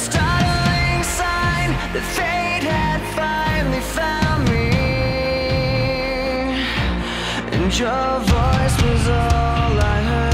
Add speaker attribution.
Speaker 1: a startling sign that fate had finally found me. And your voice was all I heard.